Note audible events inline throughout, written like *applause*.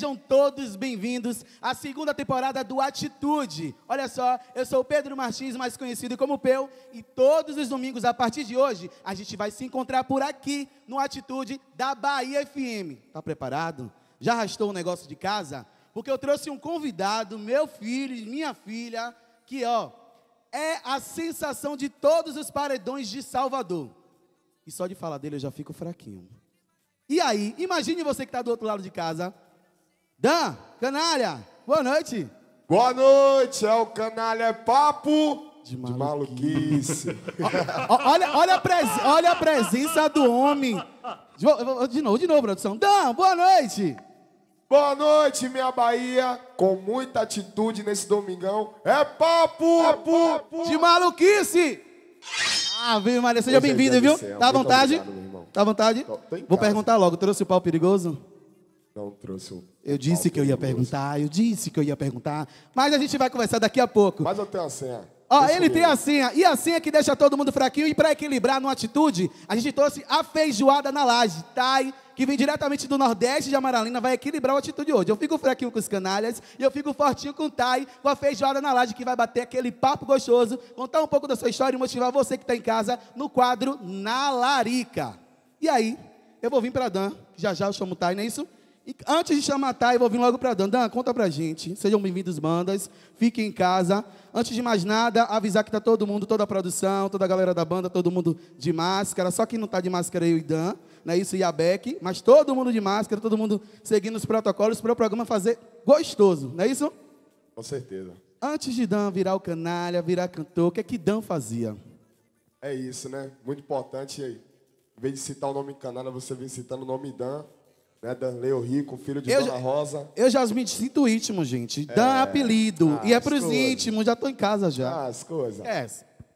Sejam todos bem-vindos à segunda temporada do Atitude. Olha só, eu sou o Pedro Martins, mais conhecido como Peu, e todos os domingos, a partir de hoje, a gente vai se encontrar por aqui, no Atitude da Bahia FM. Tá preparado? Já arrastou o negócio de casa? Porque eu trouxe um convidado, meu filho e minha filha, que, ó, é a sensação de todos os paredões de Salvador. E só de falar dele eu já fico fraquinho. E aí, imagine você que está do outro lado de casa. Dan, canalha, boa noite. Boa noite, é o canalha é papo De de maluquice. *laughs* Olha, olha, a pres- olha a presença do homem. De, vo- de novo, de novo, produção. Dan, boa noite. Boa noite, minha Bahia, com muita atitude nesse domingão. É papo, papo. De maluquice. Ah, viu, Maria, seja é bem-vindo, dia viu? Tá à vontade? obrigado. Tá à vontade? Tô- tô Vou casa. perguntar logo, trouxe o pau perigoso? Não trouxe o. Eu disse que eu ia perguntar, eu disse que eu ia perguntar. Mas a gente vai conversar daqui a pouco. Mas eu tenho a senha. Ó, Deixa ele comigo. tem a senha. E a senha que deixa todo mundo fraquinho. E para equilibrar no atitude, a gente trouxe a feijoada na laje. Thay, que vem diretamente do Nordeste de Amaralina, vai equilibrar o atitude hoje. Eu fico fraquinho com os canalhas e eu fico fortinho com o Thay, com a feijoada na laje, que vai bater aquele papo gostoso, contar um pouco da sua história e motivar você que está em casa no quadro Na Larica. E aí, eu vou vir para Dan, que já já eu chamo o Thay, não é isso? E antes de chamar a Thay, eu vou vir logo para Dan. Dan, conta pra gente. Sejam bem-vindos, bandas. Fiquem em casa. Antes de mais nada, avisar que tá todo mundo, toda a produção, toda a galera da banda, todo mundo de máscara. Só quem não tá de máscara é eu e Dan, não é isso? E a Beck. Mas todo mundo de máscara, todo mundo seguindo os protocolos para o programa fazer gostoso, não é isso? Com certeza. Antes de Dan virar o canalha, virar cantor, o que é que Dan fazia? É isso, né? Muito importante aí. Em vez de citar o nome canalha, você vem citando o nome Dan, né? Danleu Rico, filho de Eu Dona Rosa. Eu já me sinto íntimo, gente. Dan é apelido. Ah, e é pros coisas. íntimos, já tô em casa já. Ah, as coisas. É.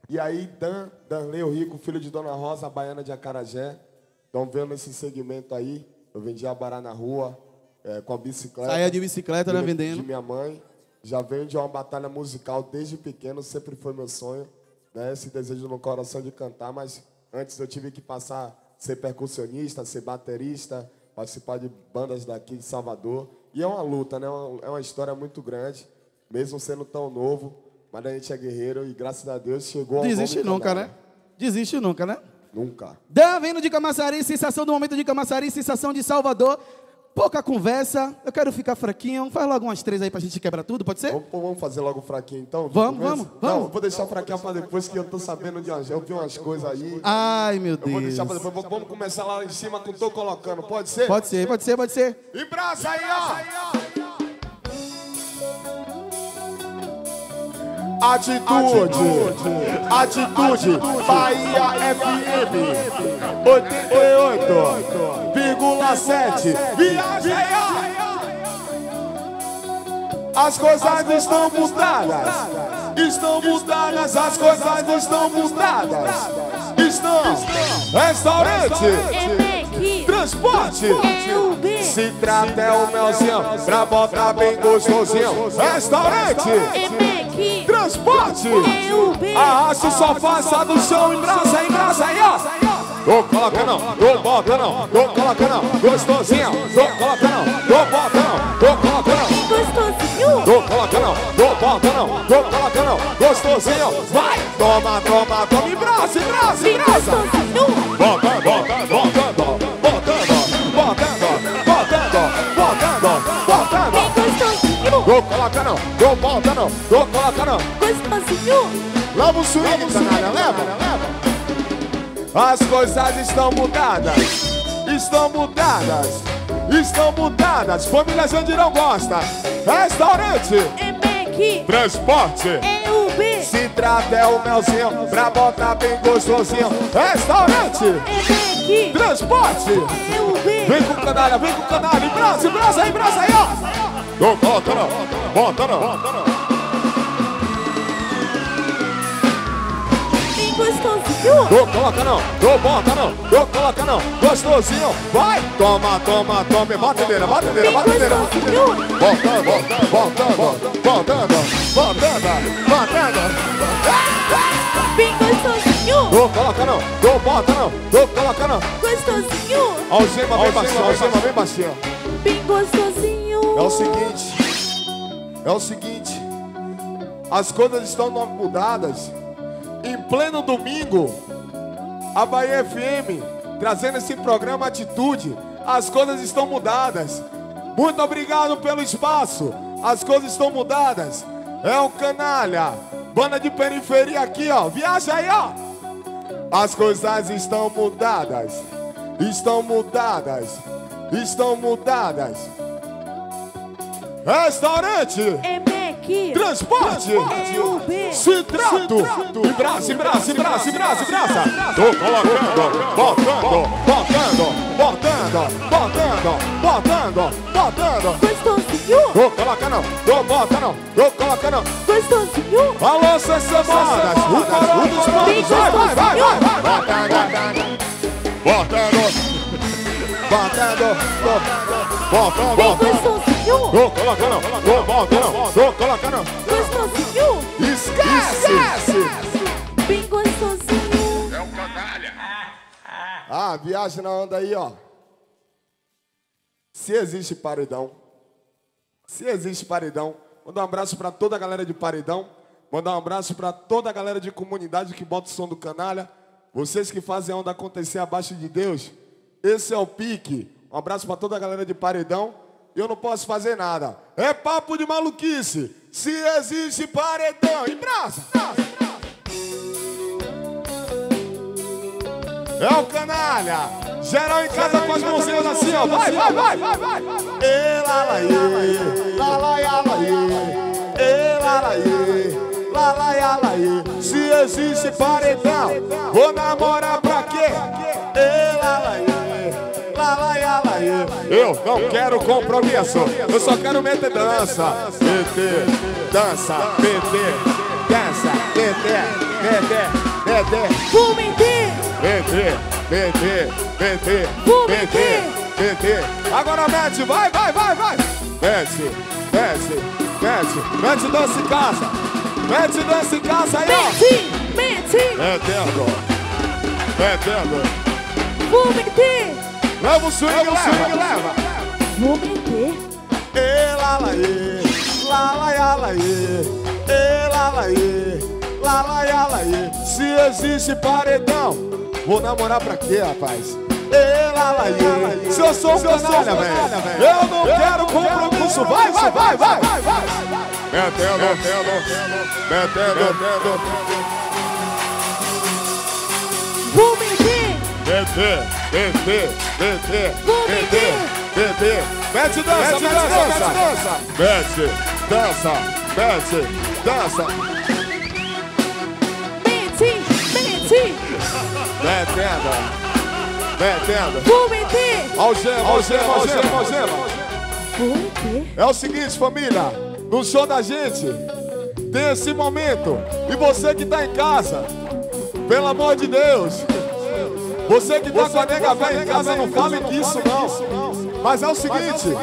E aí, Dan, Danleu Rico, filho de Dona Rosa, baiana de Acarajé. Estão vendo esse segmento aí. Eu vendia abará na rua, é, com a bicicleta. Saia de bicicleta, né, de, vendendo. De minha mãe. Já venho de uma batalha musical desde pequeno, sempre foi meu sonho. Né? Esse desejo no coração de cantar, mas antes eu tive que passar a ser percussionista, ser baterista, participar de bandas daqui de Salvador. E é uma luta, né? É uma- É uma história muito grande, mesmo sendo tão novo. Mas a gente é guerreiro e graças a Deus chegou ao Desiste nunca, né? Desiste nunca, né? Nunca. Dan vindo de Camaçari, sensação do momento de Camaçari, sensação de Salvador. Pouca conversa, eu quero ficar fraquinho. Faz logo umas três aí pra gente quebrar tudo, pode ser? Vamos, vamos fazer logo fraquinho então? Vamos, começo? vamos, Não, vamos. vou deixar fraquinho pra depois que eu tô sabendo de umas. Eu vi umas coisas aí. Ai, meu Eu vou Deus. deixar pra depois. Vamos- Vamos começar lá em cima com Tô Colocando, pode ser? Pode ser, pode ser, pode ser. E braço aí, ó! Atitude, atitude, Bahia FM 88,7. Viaja aí, ó! As coisas estão mudadas, estão mudadas, as coisas estão mudadas. Estão restaurante, transporte. Trata é o melzinho, pra botar bem gostosinho. Restaurante, transporte. Arraste o sofá, sai do chão, embraça, embraça aí, ó. Tô colocando, tô botando, tô colocando, gostosinho. Tô colocando, tô botando, tô colocando. gostosinho, Tô colocando, tô botando, tô colocando, gostosinho. Vai, toma, toma, toma, embraça, bem embraça. gostosinho, Botando, botando, botando, gostosinho, Tô colocando, tô botando, tô colocando. gostosinho, Leva o swing, canalha, leva, leva. As coisas estão mudadas, estão mudadas, estão mudadas. Família Jandirão gosta. Restaurante, EMEC, transporte. EUB, Se trata é o melzinho, pra botar bem gostosinho. Restaurante, EMEC, transporte. EUB, Vem com o canalha, vem com o canalha. Embraça, embraça aí, embraça aí, ó. Tô colocando, botando, botando. bem gostosinho, Tô colocando, tô botando, tô colocando, gostosinho, vai! Toma, toma, toma, batedeira, batedeira, batedeira. gostosinho, Botando, botando, botando, botando, botando. bem gostosinho, Tô colocando, tô botando, tô colocando. gostosinho, Algema bem baixinho, algema bem baixinho. bem gostosinho, É o seguinte, é o seguinte, as coisas estão mudadas. Em pleno domingo, a Bahia FM trazendo esse programa Atitude, as coisas estão mudadas. Muito obrigado pelo espaço. As coisas estão mudadas. É o canalha, banda de periferia aqui, ó. Viaja aí, ó. As coisas estão mudadas. Estão mudadas. Estão mudadas. Restaurante. EMEC. Transporte, EUB. Citrato, e braço, braço, braço, braço. Tô colocando, botando, botando, botando, botando, botando, botando. Gostosinho. Tô colocando, tô botando, tô colocando. Gostosinho. Alô, Cecemonas, o coroa dos pontos. Vai, vai, vai, vai, vai. Botando, botando, botando, botando, botando. Gostosinho. Tô colocando, tô botando, tô colocando. Gostosinho. Esquece! Bem gostosinho. Ah, viagem na onda aí, ó. Se existe paredão, se existe paredão, mandar um abraço pra toda a galera de paredão, mandar um abraço pra toda a galera de comunidade que bota o som do canalha, vocês que fazem a onda acontecer abaixo de Deus, esse é o pique. Um abraço pra toda a galera de paredão. Eu não posso fazer nada. É papo de maluquice. Se existe paredão, em braço. É o canalha. Geral em casa com as mãozinhas assim, ó. Vai, vai, vai, vai, vai. Ê, lá, lá, ê. Lá, lá, ia, lá, ê. Ê, lá, lá, ê. Lá, lá, ia, lá, ê. Se existe paredão, vou namorar pra quê? Ê, lá, lá, Eu não quero compromisso, eu só quero meter dança. Meter, dança, meter, dança, meter, meter, meter. Vou meter. PT, PT, PT, PT, meter. PT. Agora mete, vai, vai, vai, vai. Mete, mete, mete, mete dança em casa. Mete dança em casa aí, ó. Mete. Mete. Metendo, metendo. Vou meter. Leva o swing, leva, o swing, leva. Vou meter. E lá lá e, lá lá ya, lá e, e lá lá e, lá lá lá e. Se existe paredão, vou namorar pra quê, rapaz? E lá lá e, se eu sou canalha, velho, eu não quero compromisso. Vai, vai, vai, vai, vai, vai. Metendo, metendo, metendo, metendo. Vou meter. BT, BT, BT, Vou BT, meter. BT. Mete dança, mete dança, mete dança, mete dança. Mete. Mete. Metendo, metendo. Vou meter. Algema, algema, algema, algema. Vou meter. É o seguinte, família. No show da gente, tem esse momento. E você que tá em casa, pelo amor de Deus. Você que tá com a nega velha em casa, não fale disso, não. Mas é o seguinte,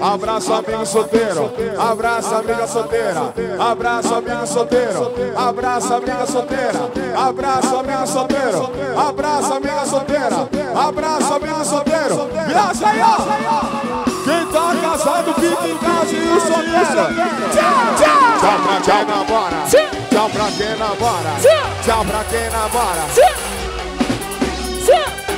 abraço amigo solteiro, abraço amiga solteira, abraço amigo solteiro, abraço amiga solteira, abraço amigo solteiro, abraço amiga solteira, abraço amigo solteiro. Viaja aí, ó. Quem tá casado fica em casa e o solteiro. Tchau, tchau. Pra quem namora, tchau. Pra quem namora, tchau pra quem namora, Tchau.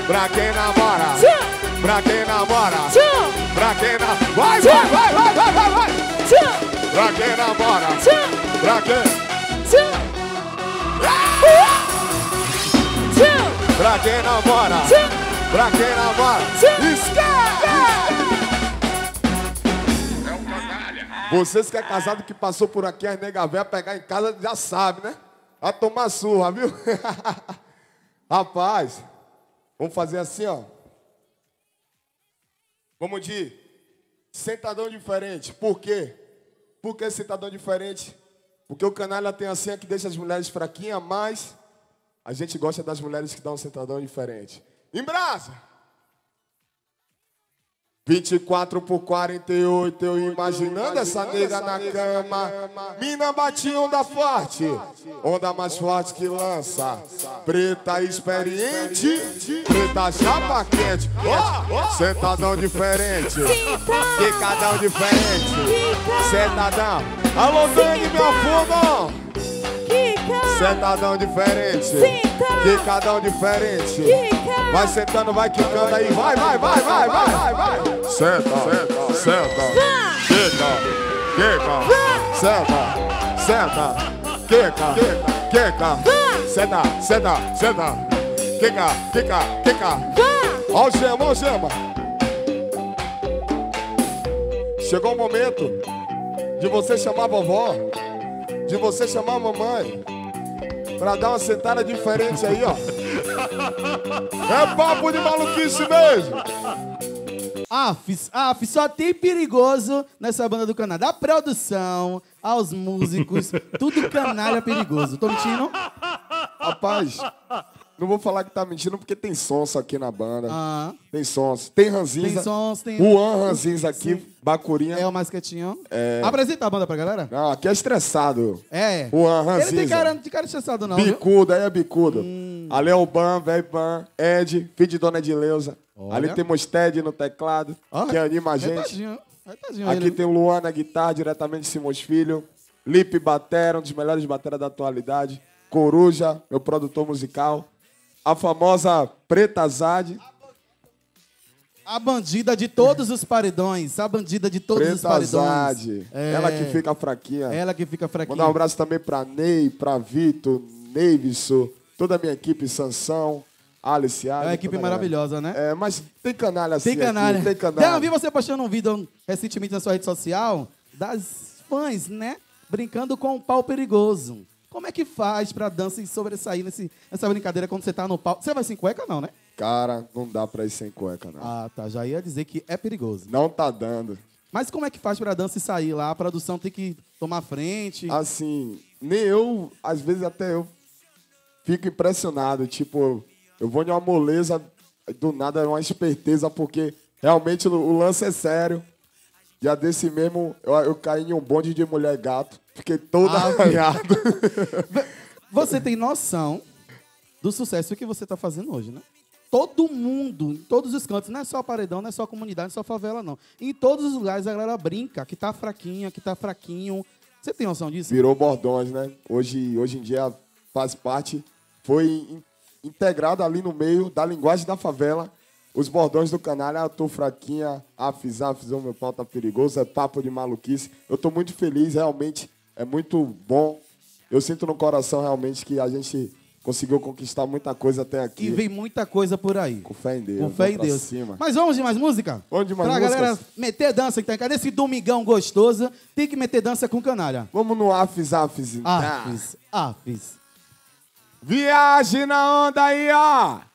Pra quem namora, Tchau. pra quem namora. Tchau. Pra quem na... Vai, vai, vai, vai, vai, vai, vai! Tchau. Pra quem namora, Tchau. pra quem... Tchau. Tchau. Pra quem namora, Tchau. pra quem namora... Tchau. Esquece! Vocês que é casado que passou por aqui, as nega véia pegar em casa, já sabe, né? A tomar surra, viu? *laughs* Rapaz, vamos fazer assim, ó. Vamos de sentadão diferente. Por quê? Por que sentadão diferente? Porque o canalha tem a senha que deixa as mulheres fraquinhas, mas a gente gosta das mulheres que dão um sentadão diferente. Em brasa! 24 por 48, eu imaginando essa nega na cama. Mina bate onda forte, onda mais forte que lança. Preta experiente, preta chapa quente. Sentadão diferente, quicadão diferente. Sentadão. Alô, Dani, meu fundo. Sentadão diferente, quicadão diferente. Vai sentando, vai quicando aí, vai, vai, vai, vai, vai, vai, vai. Senta, senta, senta. Quica, quica. Senta, senta. Quica, quica. Senta, senta, senta. Quica, quica, quica. Ó o gema, ó o gema. Chegou o momento de você chamar a vovó, de você chamar a mamãe, pra dar uma sentada diferente aí, ó. É papo de maluquice mesmo. Afs, af, só tem perigoso nessa banda do Canadá. Da produção, aos músicos, tudo canalha perigoso. Tô mentindo? Rapaz, não vou falar que tá mentindo porque tem sonso aqui na banda. Ah, Tem sonso. Tem ranzinza. tem sons, tem... Juan Ranzinza aqui, Bacurinha. É o mais quietinho. Apresenta a banda pra galera. Não, aqui é estressado. É. Juan Ele tem Ranzinza. cara de cara estressado, não, viu? Bicudo, aí é bicudo. Hum. Ali é o Ban, velho Ban, Ed, filho de Dona Edileuza. Olha. Ali temos Ted no teclado, Ó, que anima a gente. Retadinho, retadinho Aqui ele. tem o Luan na guitarra, diretamente de Simões Filho. Lipe Batera, um dos melhores bateras da atualidade. Coruja, meu produtor musical. A famosa Preta Zade. A bandida de todos os paredões. A bandida de todos os Preta paredões. Zade. É. Ela que fica fraquinha. Ela que fica fraquinha. Mandar um abraço também pra Ney, pra Vitor, Neivisson, toda a minha equipe, Sansão, Alice É Ali, uma equipe maravilhosa, né? É, mas tem canalha assim. Tem canalha. Aqui, tem canalha. Eu vi você postando um vídeo recentemente na sua rede social das fãs, né? Brincando com o pau perigoso. Como é que faz pra dança e sobressair nesse, nessa brincadeira quando você tá no pau? Você vai sem cueca, não, né? Cara, não dá pra ir sem cueca, não. Ah, tá. Já ia dizer que é perigoso. Não tá dando. Mas como é que faz pra dança e sair lá? A produção tem que tomar frente. Assim, nem eu, às vezes até eu fico impressionado. Tipo, eu vou em uma moleza, do nada é uma esperteza, porque realmente o lance é sério. Já desse mesmo, eu, eu caí em um bonde de mulher gato. Fiquei todo Ah, arranhado. Você tem noção do sucesso que você tá fazendo hoje, né? Todo mundo, em todos os cantos, não é só paredão, não é só comunidade, não é só favela, não. Em todos os lugares a galera brinca, que tá fraquinha, que tá fraquinho. Você tem noção disso? Virou bordões, né? Hoje, hoje em dia faz parte, foi in- integrado ali no meio da linguagem da favela. Os bordões do canalha, eu tô fraquinha, afis, afis, o meu pau tá perigoso, é papo de maluquice. Eu tô muito feliz, realmente, é muito bom. Eu sinto no coração realmente que a gente conseguiu conquistar muita coisa até aqui. E vem muita coisa por aí. Com fé em Deus. Com fé em pra Deus. Cima. Mas vamos de mais música? Vamos de mais pra músicas? galera meter dança que tá em casa. Nesse domingão gostoso, tem que meter dança com canalha. Vamos no afis, afis. Afis, afis. Viagem na onda aí, ó.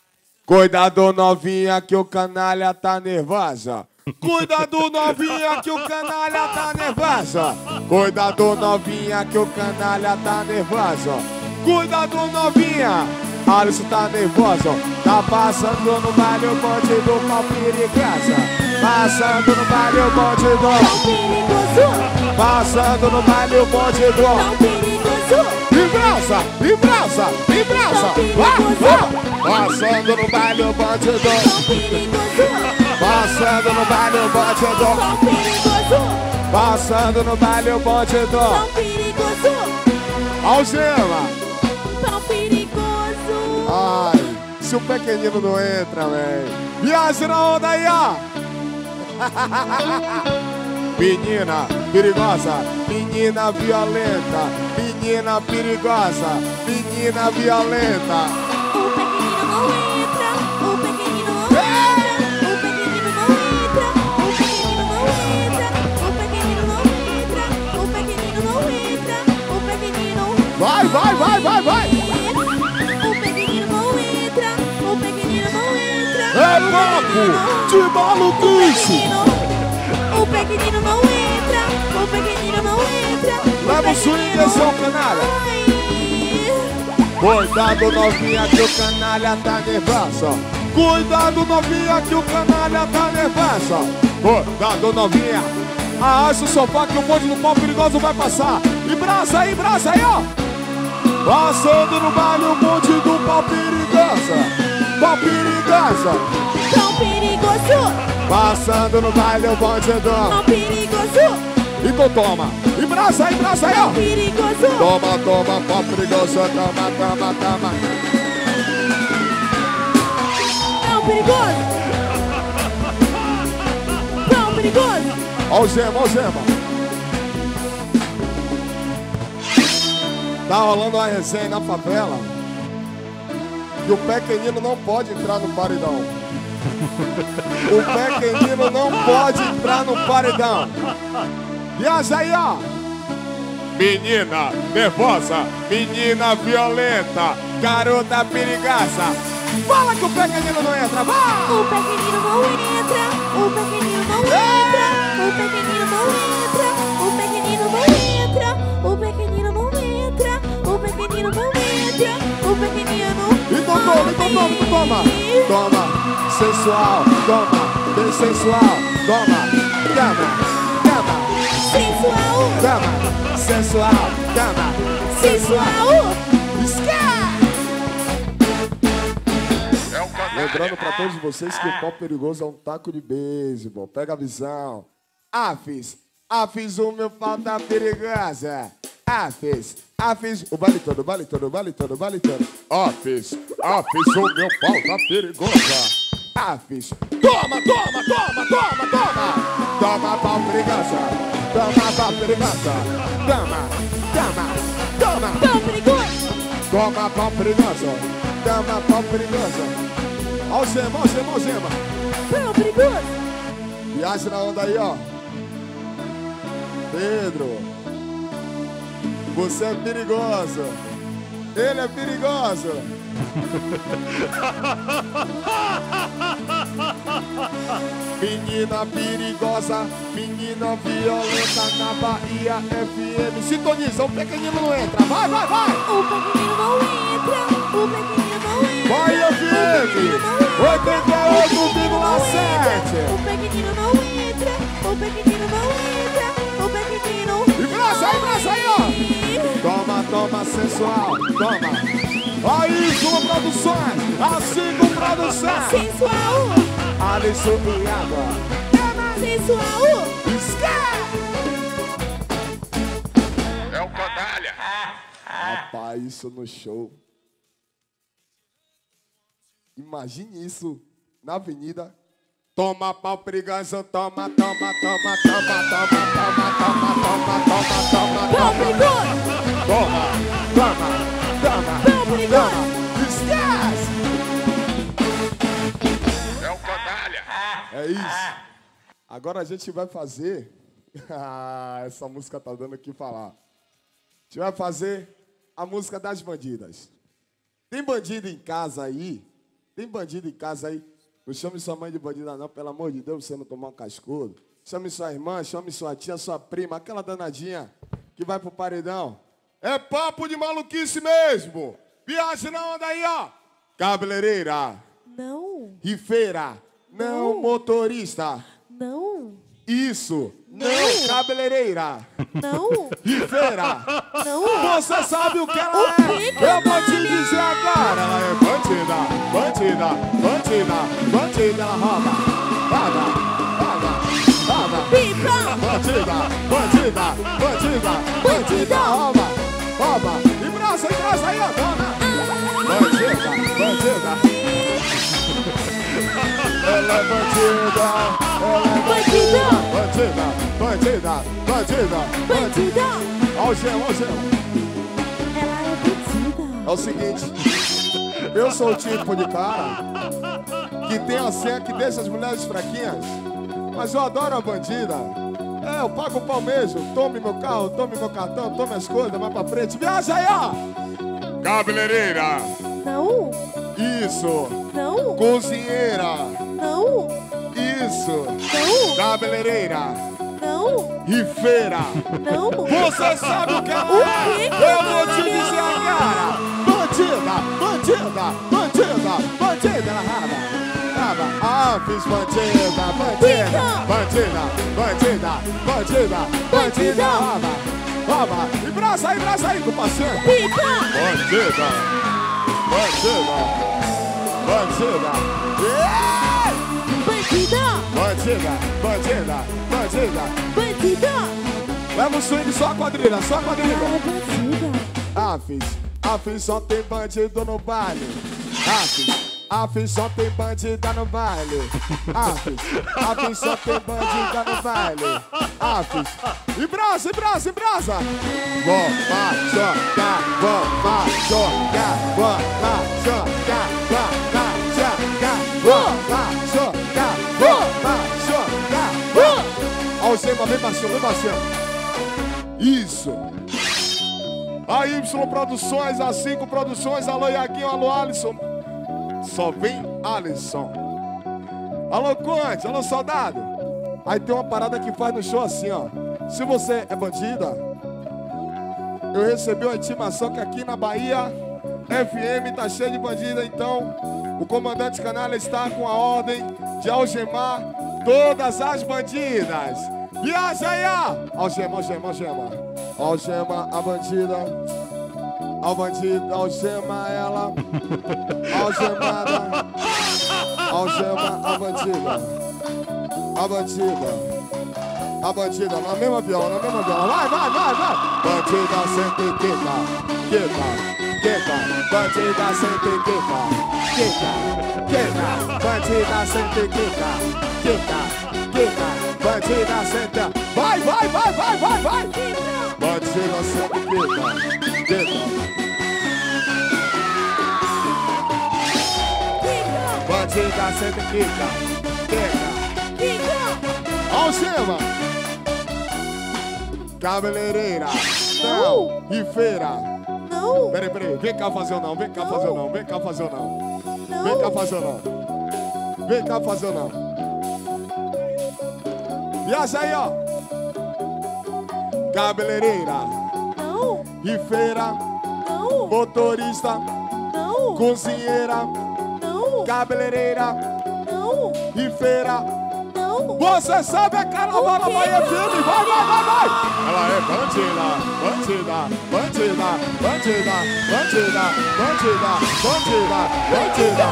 Cuidado, novinha, que o canalha tá nervosa. Cuidado, novinha, que o canalha tá nervosa. Cuidado, novinha, que o canalha tá nervosa. Cuidado, novinha. Alisson tá nervosa. Tá passando no baile o bonde do pau perigosa. Passando no baile o bonde do... perigoso, Passando no baile o bonde do... perigoso, Vibraça, vibraça, vibraça. Vá, vá. Passando no baile o bandido. perigoso, Passando no baile o bandido. perigoso, Passando no baile o bandido. perigoso, Algema. tão perigoso. Ai, se o pequenino não entra, véi. Viagem na onda aí, ó. *laughs* Menina perigosa, menina violenta, menina perigosa, menina violenta. O pequenino não entra, o pequenino não entra, o pequenino não entra, o pequenino não entra, o pequenino não entra, o pequenino não entra, o pequenino Vai, vai, vai, vai, vai. O pequenino não entra, o pequenino não entra. É papo de maluquice. O pequenino não entra, o pequenino não entra. Leva o swing, é o canalha. Cuidado, novinha, que o canalha tá nervosa. Cuidado, novinha, que o canalha tá nervosa. Rodando novinha. Arrasta o sofá que o bonde do pau perigoso vai passar. E braça aí, braça aí, ó. Passando no baile o bonde do pau perigosa. Pau perigosa. Tão perigoso, Passando no baile o bonde do... tão perigoso, Então toma. E braça aí, braça aí, ó. perigoso. Toma, toma, pau perigoso. Toma, toma, toma. Tão perigoso. Tão perigoso. Ó o Gema, ó o Gema. Tá rolando uma resenha na favela que o pequenino não pode entrar no paredão. O pequenino não pode entrar no paredão. Viaja aí, ó. Menina nervosa, menina violenta, garota perigosa. Fala que o pequenino não entra, vai! O pequenino não entra, o pequenino não entra, o pequenino não entra, o pequenino não entra, o pequenino não entra, o pequenino não entra, o pequenino Então toma, então toma, então toma. Toma, sensual, toma, bem sensual, toma, cama, sensual, cama, sensual, cama, sensual, Lembrando pra todos vocês que o pau perigoso é um taco de beisebol. Pega a visão. Afis, afis o meu pau tá perigosa. Afis, afis, o baile todo, o baile todo, o baile todo, baile todo. Afis, afis o meu pau tá perigosa. Afis, toma, toma, toma, toma, toma. Toma pau perigosa. Toma pau perigosa. Toma, toma, toma. tão perigoso, Toma pau perigoso. Toma pau perigoso. Ó o Gema, ó o Gema, ó o Gema. tão perigoso, Viagem na onda aí, ó. Pedro. Você é perigoso. Ele é perigoso. *laughs* Menina perigosa, menina violenta na Bahia FM. Sintoniza, o pequenino não entra. Vai, vai, vai. o pequenino não entra, o pequenino não entra. Vai, FM. 88,7. O pequenino não entra, o pequenino não entra, o pequenino. E braça aí, braça aí, ó. Toma, toma, sensual, toma. Aí, Suma Produções, a cinco Produções. Sensual, Alisson e água. sensual, É o canalha. Rapaz, isso no show. Imagine isso na avenida. Toma pau perigoso, toma, toma, toma, toma, toma, toma, toma, toma, toma, toma, tão toma. perigoso, Toma, toma, toma, tão perigoso. Toma. Esquece! É o canalha. É isso. Agora a gente vai fazer. *laughs* Ah, essa música tá dando o que falar. A gente vai fazer a música das bandidas. Tem bandido em casa aí? Tem bandido em casa aí? Não chame sua mãe de bandida, não, pelo amor de Deus, você não tomar um cascudo. Chame sua irmã, chame sua tia, sua prima, aquela danadinha que vai pro paredão. É papo de maluquice mesmo. Viagem na onda aí, ó. Cabeleireira, Não, rifeira, não Não. motorista. não, Isso, não, cabeleireira, não, rifeira. não. Você sabe o que ela O é? quê, Eu vou te dizer agora. Ela é bandida, bandida, bandida, bandida. Ela rouba, rouba, rouba, rouba. Pipa, Bandida, bandida, bandida, bandida. Rouba, rouba. Bandida, ela é bandida, bandida, bandida, bandida, bandida. Ó o gelo, ó o gelo. Ela é bandida. É o seguinte, eu sou o tipo de cara que tem a senha que deixa as mulheres fraquinhas, mas eu adoro a bandida. É, eu pago o pau mesmo, tome meu carro, tome meu cartão, tome as coisas, vai pra frente, viaja aí, ó! Cabeleireira, Não, isso, não, cozinheira, não, isso, não, cabeleireira, não, rifeira. não. Você sabe o que ela O é? Eu vou te dizer agora. Bandida, bandida, bandida, bandida. Ela raba, Aba, Afis, bandida, bandida, bandida, bandida, bandida, bandida, Aba, Aba. E braça aí, braça aí, o parceiro. Bandida, bandida, bandida. Yeah! Bandida! Bandida, bandida, bandida. Bandida! Leva o swing, só a quadrilha, só a quadrilha. Bandida! Afis, Afis só tem bandido no baile. Afis, Aff, só tem bandida no baile. Aff, aff, só tem bandida no baile. Aff, e brasa, e brasa, e brasa. Bomba, choca, bomba, choca, bomba, choca, bomba, choca, bomba, choca, bomba, joga, bomba. Alzema, vem pra cima, vem pra cima. Isso. A Y Produções, A5 Produções, alô Iaguinho, alô Alisson. Só vem Alisson. Alô Conte, alô soldado. Aí tem uma parada que faz no show assim, ó. Se você é bandida, eu recebi uma intimação que aqui na Bahia, FM tá cheio de bandida, então o comandante Canalha está com a ordem de algemar todas as bandidas. Viaja aí, ó! Algema, algema, algema. Algema a bandida. Ao bandido, algema ela. Algemada. Algema a bandida. A bandida. A bandida, na mesma viola, na mesma viola. Vai, vai, vai, vai. Bandida sente quica. Quica, quica. Bandida sente quica. Quica, quica. Bandida sente quica. Quica, quica. Bandida sente. Vai, vai, vai, vai, vai, vai seja sempre pedal, pedal. Bandida sempre quica, quica, quica. Ó o Seba. Cabeleireira, não, e feira. Não. Peraí, peraí. Vem cá fazer não, vem cá não. fazer não, vem cá fazer não. não. Vem cá fazer não. Vem cá fazer não. E essa aí, ó. Cabeleireira. Não! E feira. Não! Motorista. Não! Cozinheira. Não! Cabeleireira. Não! E feira. Não! Você sabe a carnaval quê? Bahia FM, vai, vai, vai, vai! Ela é bandida, bandida, bandida, bandida, bandida, bandida, bandida, bandida, bandida,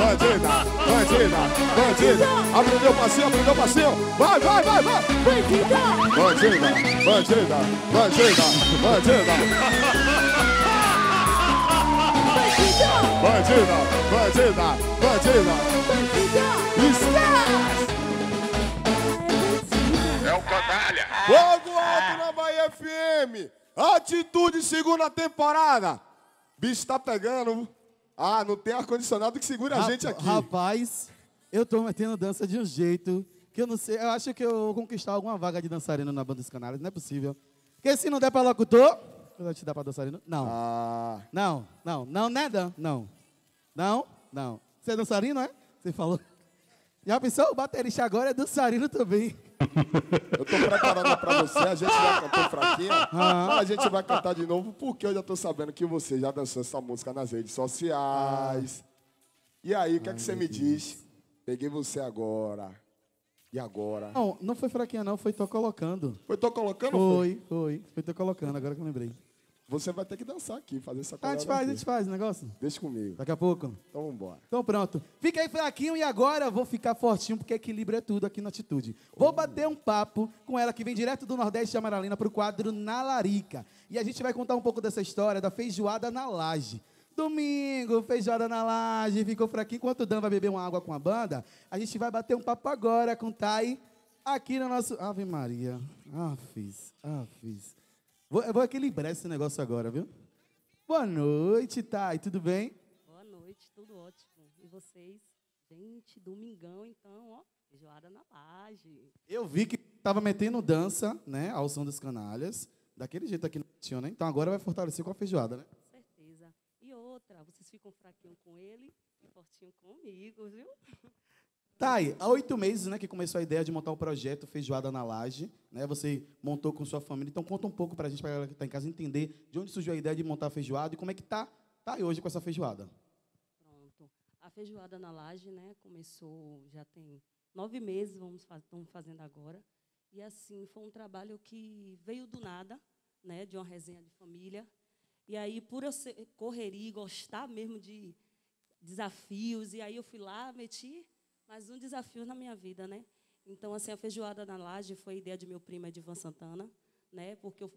bandida, bandida, bandida. Aprendeu o passinho, aprendeu o passinho. Vai, vai, vai, vai! Bandida! Bandida, bandida, bandida, bandida, Bandida! bandida, bandida, bandida. Bandida! É É o canalha. Fogo alto na Bahia FM. Atitude segunda temporada. Bicho tá pegando. Ah, não tem ar-condicionado que segure a gente aqui. Rapaz, eu tô metendo dança de um jeito que eu não sei. Eu acho que eu vou conquistar alguma vaga de dançarino na banda dos canários. Não é possível. Porque se não der pra locutor, eu vou te dar pra dançarino. Não. Ah, Não, não, não, né, Dan? Não. Não, não. Você é dançarino, é? Você falou. Já pensou? O baterista agora é dançarino também. Eu tô preparando pra você. A gente já cantou fraquinho. Ah. A gente vai cantar de novo porque eu já tô sabendo que você já dançou essa música nas redes sociais. E aí, o que é que você me diz? Peguei você agora. E agora? Não, não foi fraquinha, não. Foi tô colocando. Foi, tô colocando? Foi. Foi, foi. Foi tô colocando, agora que eu lembrei. Você vai ter que dançar aqui, fazer essa Ah, a coisa. gente faz, a gente faz o negócio. Deixa comigo. Daqui a pouco. Então vambora. Então pronto. Fica aí fraquinho e agora vou ficar fortinho porque equilíbrio é tudo aqui na atitude. Vou bater um papo com ela que vem direto do Nordeste de Amaralina para o quadro Na Larica. E a gente vai contar um pouco dessa história da feijoada na laje. Domingo, feijoada na laje, ficou fraquinho. Enquanto o Dan vai beber uma água com a banda, a gente vai bater um papo agora com o Thay aqui no nosso... Ave Maria. Ah, fiz. Vou, eu vou equilibrar esse negócio agora, viu? Boa noite, Thay. Tudo bem? Boa noite, tudo ótimo. E vocês? Gente, domingão, então, ó, feijoada na laje. Eu vi que tava metendo dança, né, ao som dos canalhas, daquele jeito aqui no tinha, né? Então agora vai fortalecer com a feijoada, né? Com certeza. E outra, vocês ficam fraquinho com ele e fortinho comigo, viu? *laughs* Tá aí, há oito meses, né, que começou a ideia de montar o projeto Feijoada na Laje, né? Você montou com sua família. Então conta um pouco pra gente, pra galera que tá em casa entender de onde surgiu a ideia de montar a feijoada e como é que tá, tá aí hoje com essa feijoada. Pronto. A feijoada na laje, né? Começou já tem nove meses, vamos faz, estamos fazendo agora. E assim foi um trabalho que veio do nada, né? De uma resenha de família. E aí, por eu correria e gostar mesmo de desafios, e aí eu fui lá, meti mais um desafio na minha vida, né? Então, assim, a feijoada na laje foi ideia de meu primo Edivan Santana, né? Porque eu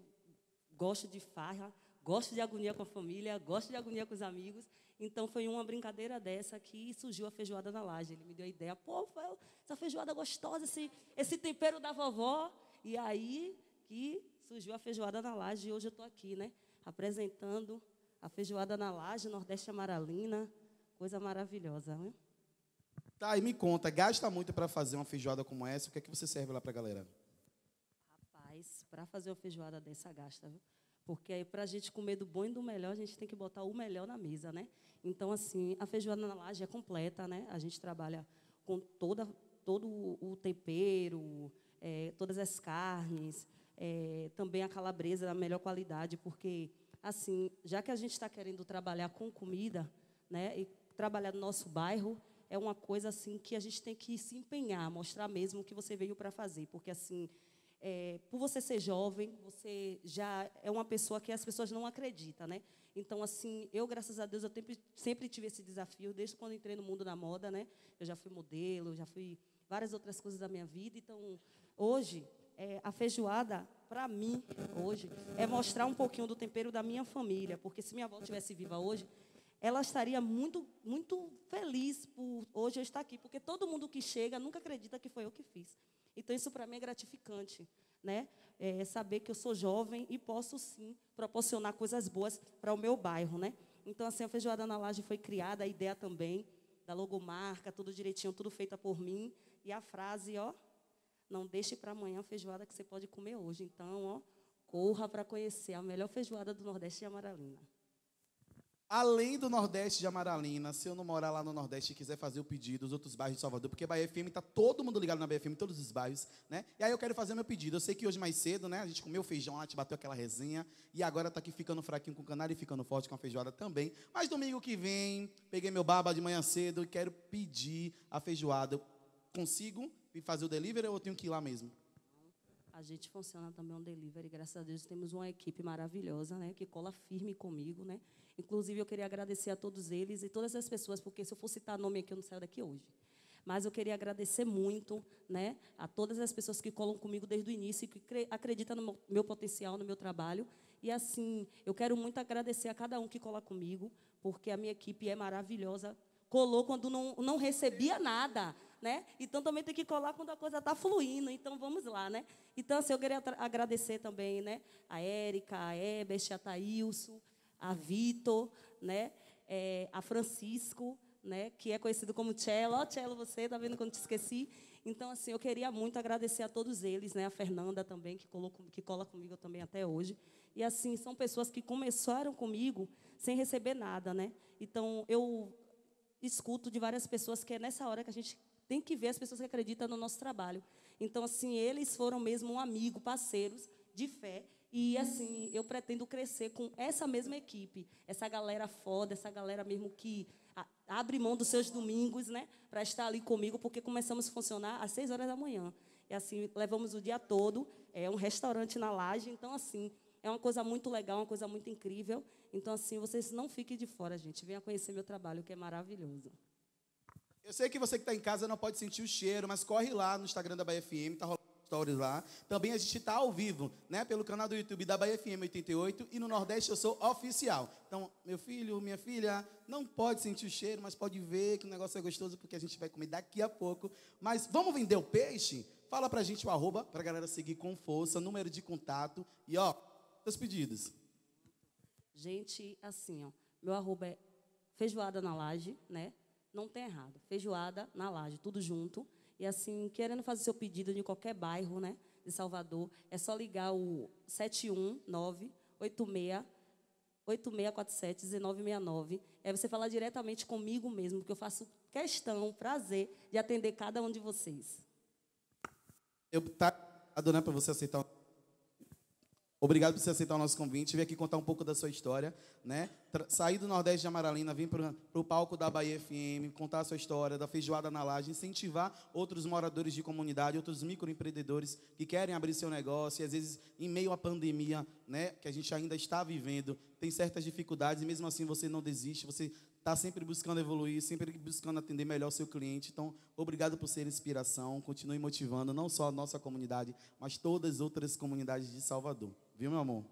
gosto de farra, gosto de agonia com a família, gosto de agonia com os amigos. Então, foi uma brincadeira dessa que surgiu a feijoada na laje. Ele me deu a ideia, pô, essa feijoada gostosa, esse, esse tempero da vovó. E aí que surgiu a feijoada na laje. E hoje eu estou aqui, né? Apresentando a feijoada na laje, Nordeste Amaralina. Coisa maravilhosa, né? Tá, e me conta, gasta muito para fazer uma feijoada como essa? O que é que você serve lá para a galera? Rapaz, para fazer uma feijoada dessa gasta, viu? Porque aí, para a gente comer do bom e do melhor, a gente tem que botar o melhor na mesa, né? Então, assim, a feijoada na laje é completa, né? A gente trabalha com toda, todo o tempero, é, todas as carnes, é, também a calabresa da melhor qualidade, porque, assim, já que a gente está querendo trabalhar com comida, né? E trabalhar no nosso bairro, é uma coisa, assim, que a gente tem que se empenhar, mostrar mesmo o que você veio para fazer, porque, assim é, por você ser jovem, você já é uma pessoa que as pessoas não acreditam, né? Então, assim, eu, graças a Deus, eu sempre, sempre tive esse desafio, desde quando entrei no mundo da moda, né? Eu já fui modelo, já fui várias outras coisas da minha vida. Então, hoje, é, a feijoada, para mim, hoje, é mostrar um pouquinho do tempero da minha família, porque se minha avó estivesse viva hoje, ela estaria muito, muito feliz por hoje eu estar aqui, porque todo mundo que chega nunca acredita que foi eu que fiz. Então, isso para mim é gratificante, né? É saber que eu sou jovem e posso, sim, proporcionar coisas boas para o meu bairro, né? Então, assim, a Feijoada na Laje foi criada, a ideia também, da logomarca, tudo direitinho, tudo feita por mim. E a frase, ó, não deixe para amanhã a feijoada que você pode comer hoje. Então, ó, corra para conhecer a melhor feijoada do Nordeste de Amaralina. Além do Nordeste de Amaralina, se eu não morar lá no Nordeste e quiser fazer o pedido, os outros bairros de Salvador, porque Bahia FM está todo mundo ligado na Bahia FM, todos os bairros, né? E aí eu quero fazer meu pedido. Eu sei que hoje mais cedo, né? A gente comeu feijão lá, te bateu aquela resenha, e agora tá aqui ficando fraquinho com o canário e ficando forte com a feijoada também. Mas domingo que vem, peguei meu baba de manhã cedo e quero pedir a feijoada. Eu consigo fazer o delivery ou eu tenho que ir lá mesmo? A gente funciona também um delivery, graças a Deus temos uma equipe maravilhosa, né? Que cola firme comigo, né? Inclusive, eu queria agradecer a todos eles e todas as pessoas, porque se eu for citar nome aqui, eu não saio daqui hoje. Mas eu queria agradecer muito né, a todas as pessoas que colam comigo desde o início e que acreditam no meu potencial, no meu trabalho. E, assim, eu quero muito agradecer a cada um que cola comigo, porque a minha equipe é maravilhosa. Colou quando não, não recebia nada, né? Então, também tem que colar quando a coisa está fluindo. Então, vamos lá, né? Então, assim, eu queria agradecer também né, a Érica, a Ebert, a Thailson, a Vitor, né? É, a Francisco, né? Que é conhecido como Cello. Ó, Cello, você, tá vendo quando te esqueci? Então, assim, eu queria muito agradecer a todos eles, né? A Fernanda também, que, colou, que cola comigo também até hoje. E, assim, são pessoas que começaram comigo sem receber nada, né? Então, eu escuto de várias pessoas que é nessa hora que a gente tem que ver as pessoas que acreditam no nosso trabalho. Então, assim, eles foram mesmo um amigo, parceiros de fé, e assim, eu pretendo crescer com essa mesma equipe, essa galera foda, essa galera mesmo que abre mão dos seus domingos, né, para estar ali comigo, porque começamos a funcionar às seis horas da manhã. E assim, levamos o dia todo, é um restaurante na laje, então assim, é uma coisa muito legal, uma coisa muito incrível. Então assim, vocês não fiquem de fora, gente, venha conhecer meu trabalho, que é maravilhoso. Eu sei que você que está em casa não pode sentir o cheiro, mas corre lá no Instagram da Bahia FM, tá rolando stories lá. Também a gente está ao vivo, né? Pelo canal do YouTube da Bahia FM 88 e no Nordeste eu sou oficial. Então, meu filho, minha filha, não pode sentir o cheiro, mas pode ver que o negócio é gostoso porque a gente vai comer daqui a pouco. Mas vamos vender o peixe? Fala pra gente o arroba, pra galera seguir com força, número de contato e ó, seus pedidos. Gente, assim, ó, meu arroba é feijoada na laje, né? Não tem errado. Feijoada na laje, tudo junto. E assim, querendo fazer seu pedido de qualquer bairro, né, de Salvador, é só ligar o 719 86 8647 1969. É você falar diretamente comigo mesmo, porque eu faço questão, prazer de atender cada um de vocês. Eu tá né, para você aceitar Obrigado por você aceitar o nosso convite, vir aqui contar um pouco da sua história, né? Sair do Nordeste de Amaralina, vir para o palco da Bahia FM, contar a sua história, da feijoada na laje, incentivar outros moradores de comunidade, outros microempreendedores que querem abrir seu negócio e às vezes em meio à pandemia, né, que a gente ainda está vivendo, tem certas dificuldades e mesmo assim você não desiste, você está sempre buscando evoluir, sempre buscando atender melhor o seu cliente. Então, obrigado por ser inspiração, continue motivando não só a nossa comunidade, mas todas as outras comunidades de Salvador. Viu, meu amor?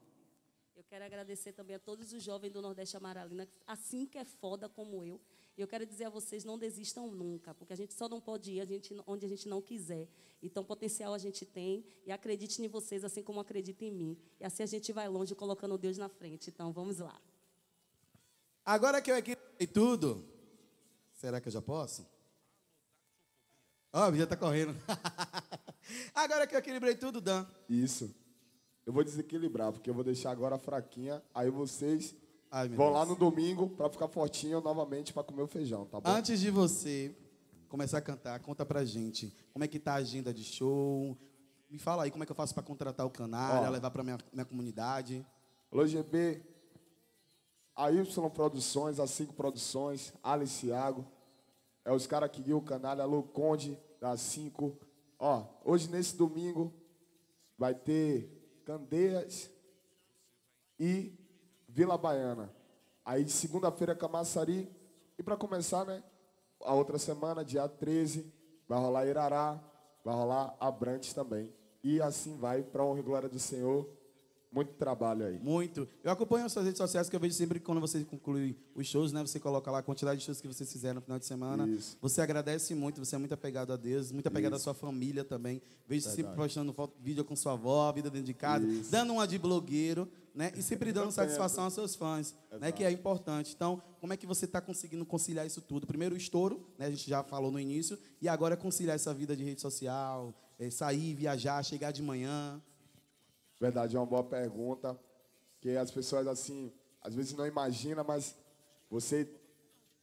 Eu quero agradecer também a todos os jovens do Nordeste Amaralina, assim que é foda como eu. E eu quero dizer a vocês, não desistam nunca, porque a gente só não pode ir a gente, onde a gente não quiser. Então, potencial a gente tem, e acredite em vocês, assim como acredita em mim. E assim a gente vai longe, colocando Deus na frente. Então, vamos lá. Agora que eu equilibrei tudo, será que eu já posso? Ó, oh, já tá correndo. *laughs* agora que eu equilibrei tudo, Dan. Isso. Eu vou desequilibrar, porque eu vou deixar agora fraquinha, aí vocês Ai, vão Deus. lá no domingo para ficar fortinho novamente para comer o feijão, tá bom? Antes de você começar a cantar, conta pra gente como é que tá a agenda de show. Me fala aí como é que eu faço para contratar o canal, levar para minha, minha comunidade. Alô, GB, a Y Produções, a 5 Produções, Alice Thiago. É os caras que guiam o canal, Alô Conde, da 5. Ó, hoje nesse domingo vai ter Candeias e Vila Baiana. Aí segunda-feira Camaçari. E para começar, né? A outra semana, dia 13, vai rolar Irará, vai rolar Abrantes também. E assim vai para honra e glória do Senhor. Muito trabalho aí. Muito. Eu acompanho as suas redes sociais, que eu vejo sempre que quando você conclui os shows, né? Você coloca lá a quantidade de shows que vocês fizeram no final de semana. Isso. Você agradece muito, você é muito apegado a Deus, muito apegado Isso. à sua família também. Vejo Verdade. sempre postando foto, vídeo com sua avó, vida dentro de casa, Isso. dando uma de blogueiro, né? E sempre *laughs* dando satisfação aos seus fãs, Exato. né? Que é importante. Então, como é que você está conseguindo conciliar isso tudo? Primeiro o estouro, né? A gente já falou no início, e agora conciliar essa vida de rede social, é, sair, viajar, chegar de manhã. Verdade, é uma boa pergunta. Que as pessoas, assim, às vezes não imaginam, mas você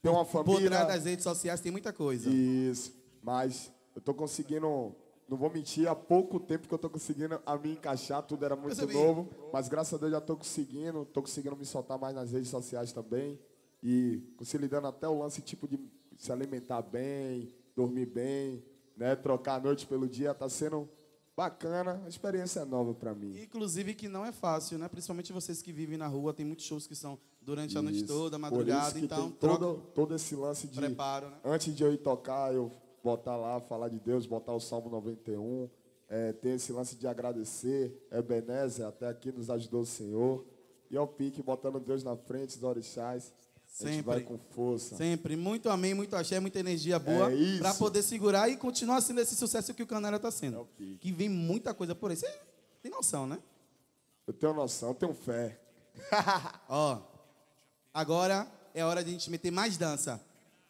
tem uma família. Por trás das redes sociais tem muita coisa. Isso. Mas eu estou conseguindo, não vou mentir, há pouco tempo que eu estou conseguindo a me encaixar, tudo era muito novo. Mas graças a Deus já estou conseguindo, estou conseguindo me soltar mais nas redes sociais também. E conciliando até o lance tipo de se alimentar bem, dormir bem, né? Trocar a noite pelo dia, está sendo bacana, a experiência é nova para mim. Inclusive que não é fácil, né? Principalmente vocês que vivem na rua, tem muitos shows que são durante isso. a noite toda, madrugada, então todo, todo esse lance de preparo, né? antes de eu ir tocar, eu botar lá, falar de Deus, botar o Salmo 91, é, ter esse lance de agradecer, Ebenezer, até aqui nos ajudou o Senhor, e ao pique, botando Deus na frente, os orixás. Sempre. A gente vai com força. Sempre. Muito amém, muito axé, muita energia boa. É para poder segurar e continuar sendo esse sucesso que o Canário está sendo. É que vem muita coisa por aí. Você tem noção, né? Eu tenho noção, eu tenho fé. *laughs* Ó, agora é hora de a gente meter mais dança.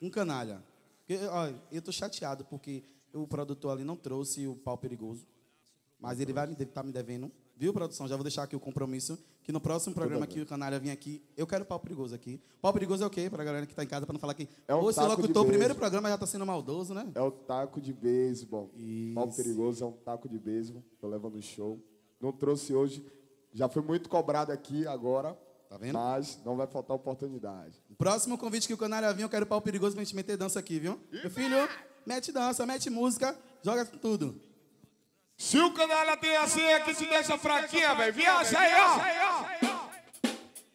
Um canalha. Eu, ó, eu tô chateado porque o produtor ali não trouxe o pau perigoso. Mas ele vai me tá me devendo Viu, produção? Já vou deixar aqui o compromisso que no próximo programa que o Canalha vir aqui, eu quero pau perigoso aqui. Pau perigoso é o quê? Pra galera que tá em casa, pra não falar que é um esse locutor, o primeiro programa já tá sendo maldoso, né? É o taco de beisebol. Pau perigoso é um taco de beisebol. Tô levando no show. Não trouxe hoje. Já foi muito cobrado aqui agora. Tá vendo? Mas não vai faltar oportunidade. Próximo convite que o Canalha vir, eu quero pau perigoso pra gente meter dança aqui, viu? Meu filho, mete dança, mete música, joga tudo. Se o canalha tem a senha que te deixa fraquinha, velho, viaja aí, ó.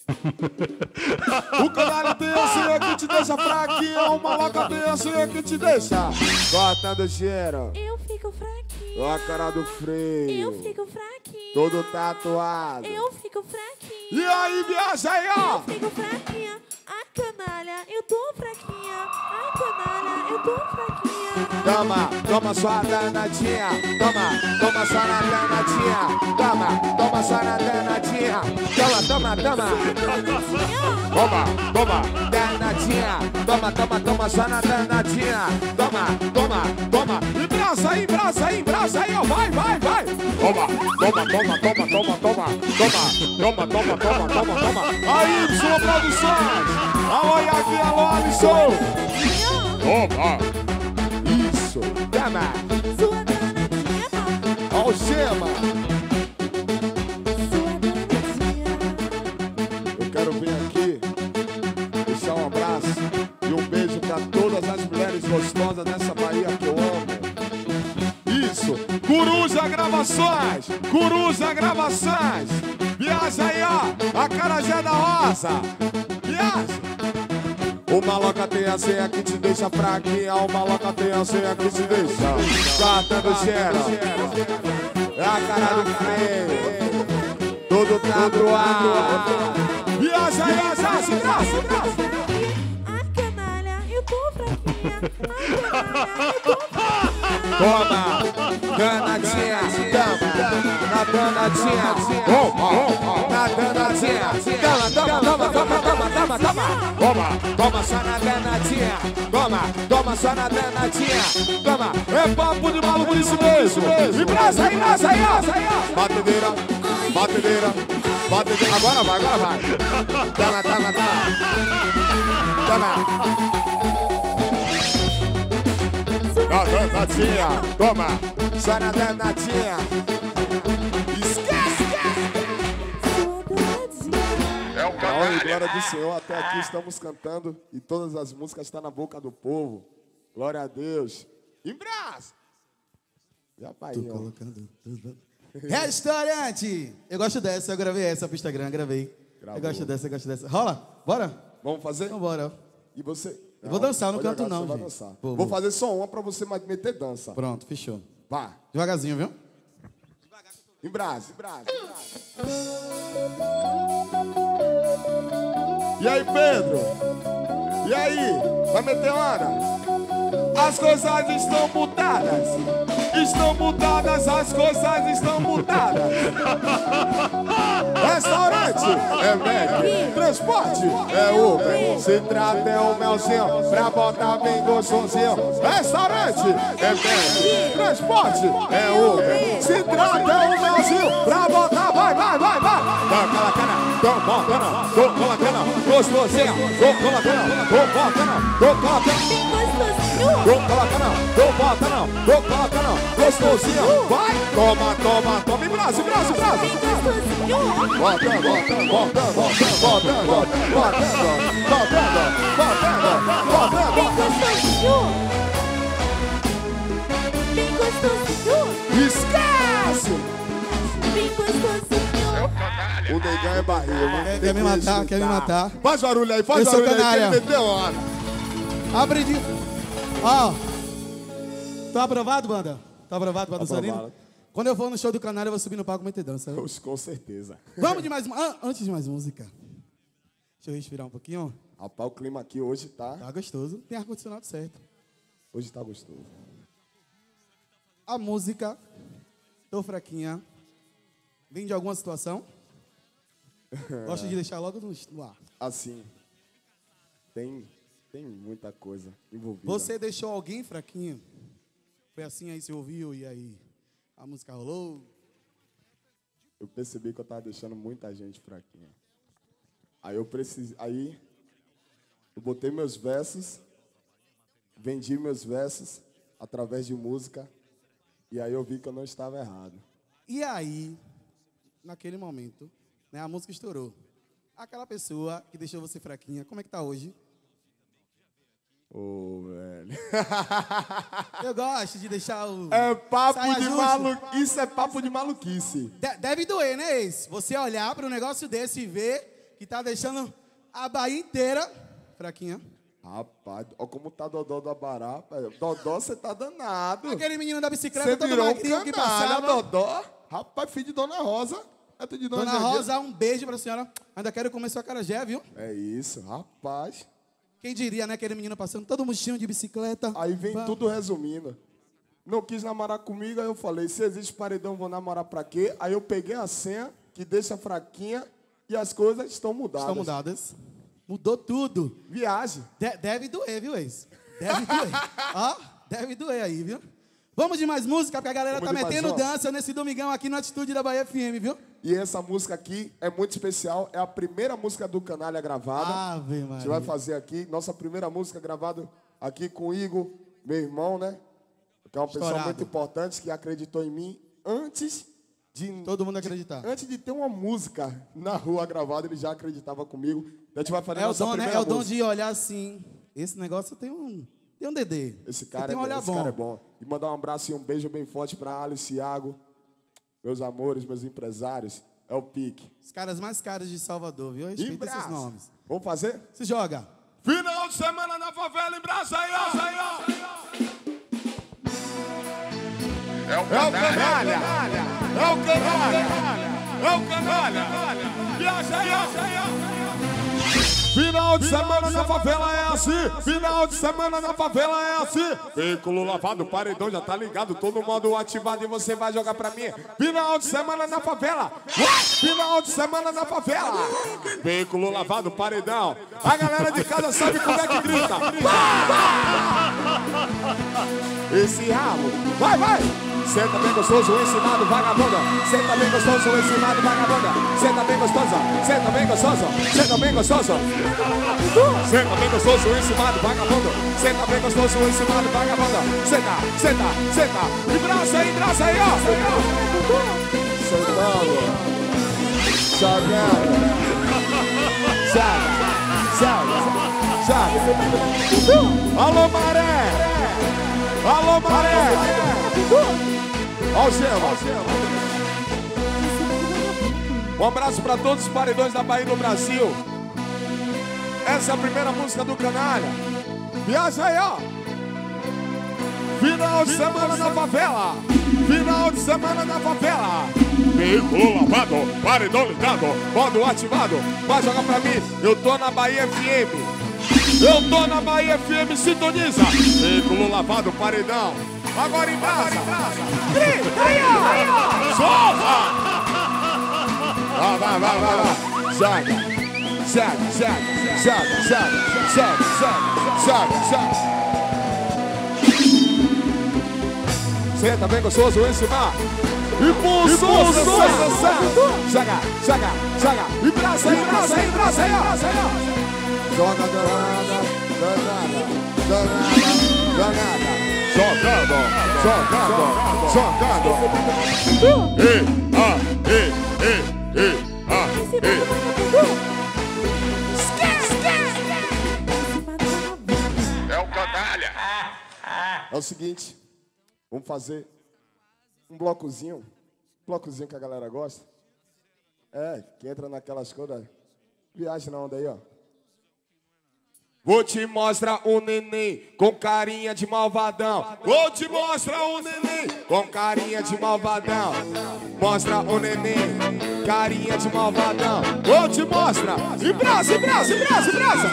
*laughs* O canalha tem a senha que te deixa fraquinha, o maloca tem a senha que te deixa cortando dinheiro. Eu fico fraquinha. Ó a cara do freio. Eu fico fraquinha. Todo tatuado. Eu fico fraquinha. E aí, viaja aí, ó. Eu fico fraquinha. A canalha, eu tô fraquinha. A canalha, eu tô fraquinha. Toma, toma sua danadinha. Toma, toma sua danadinha. Toma, toma sua danadinha. Toma, toma, toma. Toma, toma, danadinha. Toma, toma, toma sua danadinha. Toma, toma, toma. E braça aí, braça aí, braça aí, ó. Vai, vai, vai. Toma, toma, toma, toma, toma, toma. Toma, toma, toma, toma, toma, toma. Aí, sua produção. Alô, Iaguinho, alô, Alisson. Toma. Isso, Dana. Algema. Eu quero vir aqui deixar um abraço e um beijo pra todas as mulheres gostosas dessa Bahia que eu amo. Isso, Coruja Gravações, Coruja Gravações delas aí, ó. A cara Carajé da Rosa. Yes! O maloca tem a senha que te deixa fraquinha. O maloca tem a senha que te deixa catando gelo. É a cara do freio. Tudo tá do ar. Yes, yes, yes, yes, yes. Toma, canadinha, tamo na granadinha. Na granadinha. Cala, toma, toma, toma, toma, toma, toma. Toma, toma só na granadinha. Toma, toma só na granadinha. Toma, é papo de maluco isso mesmo. E brasa, e brasa, aí, ó. Batedeira, batedeira, batedeira. Agora vai, agora vai. Toma, toma, toma. Toma. Na danadinha, toma, só na danadinha glória do Senhor, até aqui estamos cantando e todas as músicas estão na boca do povo. Glória a Deus. Em brás! Já vai, ó. Colocando. Restaurante! Eu gosto dessa, eu gravei essa pro Instagram, gravei. Gravou. Eu gosto dessa, eu gosto dessa. Rola? Bora? Vamos fazer? Então bora. E você? Eu vou dançar, não canto não, gente. Vou, Vou fazer só uma pra você meter dança. Pronto, fechou. Vá. Devagarzinho, viu? Em brás. E aí, Pedro? E aí? Vai meter hora? As coisas estão mudadas. Estão mudadas, as coisas estão mudadas. Restaurante é Mac, transporte é Uber. Se trata é o melzinho pra botar bem gostosinho. Restaurante é Mac, transporte é Uber. Se trata é o melzinho pra botar, vai, vai, vai, vai. Tô colocando, tô botando, tô colocando gostosinho. Tô colocando, tô botando, tô. Gostosinho. Tô colocando, tô botando, tô colocando gostosinho. Vai, toma, toma, toma. Em braço, braço, braço. Bem gostosinho. Botando, botando, botando, botando, botando, botando, botando, botando, Bem botando. gostosinho. Bem gostosinho. Esquece! Bem gostosinho. O negão é barril. Quer- quer me matar, quer me matar. Faz barulho aí, faz Eu barulho aí, que ele meteu hora. Abre de. Ó. Tá aprovado, banda? Tá aprovado pra dançarina? Aprovado. Quando eu for no show do canal, eu vou subir no palco e meter dança. Com certeza. Vamos de mais. Ah, antes de mais música. Deixa eu respirar um pouquinho. Rapaz, o clima aqui hoje tá. Tá gostoso. Tem ar-condicionado certo. Hoje tá gostoso. A música, tô fraquinha, vem de alguma situação? *laughs* Gosto de deixar logo no ar. Assim. Tem, tem muita coisa envolvida. Você deixou alguém fraquinho? Foi assim, aí você ouviu e aí a música rolou? Eu percebi que eu tava deixando muita gente fraquinha. Aí eu precisei. Aí eu botei meus versos, vendi meus versos através de música. E aí eu vi que eu não estava errado. E aí, naquele momento, né, a música estourou. Aquela pessoa que deixou você fraquinha, como é que tá hoje? Ô, velho. Eu gosto de deixar o. É papo Saia de maluquice. Isso é papo de maluquice. De- deve doer, né, esse? Você olhar para um negócio desse e ver que tá deixando a Bahia inteira fraquinha. Rapaz, olha como tá Dodó do Abará. pai. Dodó, você tá danado. Aquele menino da bicicleta, Você todo virou um magrinho que canalha, passava. Dodó. Rapaz, filho de Dona Rosa. É de Dona, Dona? Rosa, um beijo pra senhora. Ainda quero comer sua carajé, viu? É isso, rapaz. Quem diria, né? Aquele menino passando todo mochinho de bicicleta. Aí vem tudo resumindo. Não quis namorar comigo, aí eu falei, se existe paredão, vou namorar pra quê? Aí eu peguei a senha, que deixa fraquinha, e as coisas estão mudadas. Estão mudadas. Mudou tudo. Viagem. De- deve doer, viu, ex? Deve doer. *laughs* Ó, deve doer aí, viu? Vamos de mais música, porque a galera Vamos tá mais metendo uma? dança nesse domingão aqui no Atitude da Bahia FM, viu? E essa música aqui é muito especial, é a primeira música do Canalha gravada. Ave A gente vai Maria. fazer aqui, nossa primeira música gravada aqui com o Igor, meu irmão, né? Que é uma pessoa Estourado. muito importante que acreditou em mim antes de. Todo mundo acreditar. Antes de ter uma música na rua gravada, ele já acreditava comigo. A gente vai fazer É nossa dom, né? primeira É o dom de olhar assim. Esse negócio tem um, tem um dedê. Esse Você cara, é, um esse bom. cara é bom. E mandar um abraço e um beijo bem forte pra Alice Iago. Meus amores, meus empresários, é o pique. Os caras mais caros de Salvador, viu? Respeita esses nomes. Vamos fazer? Se joga. Final de semana na favela em Brás, aí, ó, aí, ó. É o canalha, é o canalha, é o canalha. Viaja aí, aí, ó. Final de semana na favela é assim, final de semana na favela é assim. Veículo lavado, paredão já tá ligado, todo modo ativado e você vai jogar pra mim. Final de semana na favela, final de semana na favela. Veículo lavado, paredão. A galera de casa sabe como é que grita. Esse rabo, vai, vai. Senta bem gostoso, ensinado, vagabunda. Senta bem gostoso, ensinado, vagabunda. Senta bem gostosa, senta bem gostoso, senta bem gostoso. Senta bem gostoso, ensinado, vagabundo. Senta bem gostoso, ensinado, vagabunda. Senta, senta, senta. E braça aí, braça aí, ó. Sentando, jogando. Joga, joga, joga. Alô, maré. Alô, maré. Ó o Gema. Um abraço para todos os paredões da Bahia do Brasil. Essa é a primeira música do Canalha. Viaja aí, ó. Final de semana na favela. Final de semana na favela. Veículo lavado, paredão ligado, modo ativado. Vai jogar pra mim. Eu tô na Bahia FM. Eu tô na Bahia FM, sintoniza. Veículo lavado, paredão. Agora em casa. Grita aí, ó. Solta. Vai, vai, vai, vai, vai. Joga. Joga, joga, joga, joga, joga, joga, joga. Senta bem gostoso em cima. Impulso, impulso, Joga, joga, joga. E braça aí, braça aí, braça ó. Joga danada, danada, danada, danada. Jogando, jogando, jogando. E, ah, e, e, e, ah, e. É o canalha. É o seguinte, vamos fazer um blocozinho, blocozinho que a galera gosta. É, que entra naquelas coisas. Viagem na onda aí, ó. Vou te mostrar um neném com carinha de malvadão. Vou te mostrar um neném com carinha de malvadão. Mostra o neném, carinha de malvadão. Vou te mostrar. E braço, e braço, e braço, e braço.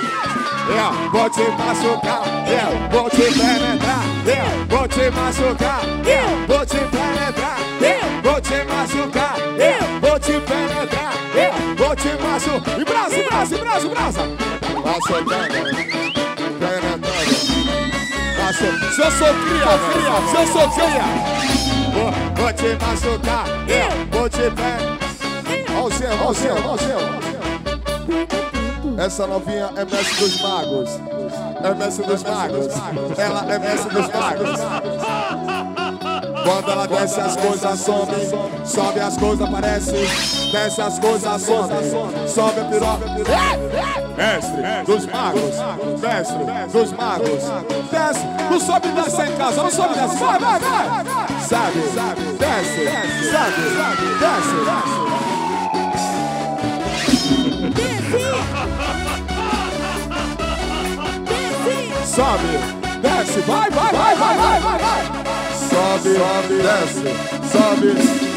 Eu vou te machucar, eu vou te penetrar, eu vou te machucar, vou te penetrar, vou te machucar, vou te penetrar, vou te machucar. E braço, e braço, e braço, e braço. Machu- Se eu sou cria, cria, se eu sou cria, vou, vou te machucar, eu vou te penetrar. Ó o seu, ó o seu, ó o seu. Essa novinha é mestre dos magos. É mestre dos magos. Ela é mestre dos magos. Quando ela desce as coisas somem, sobe as coisas aparece, desce as coisas somem, sobe a piroca. Mestre dos magos, mestre dos magos, desce, não sobe desce em casa, não sobe desce, vai, vai, vai, sabe, desce, sabe, desce. Sobe, desce, vai, vai, vai, vai, vai, vai, vai. Sobe, sobe, desce, sobe.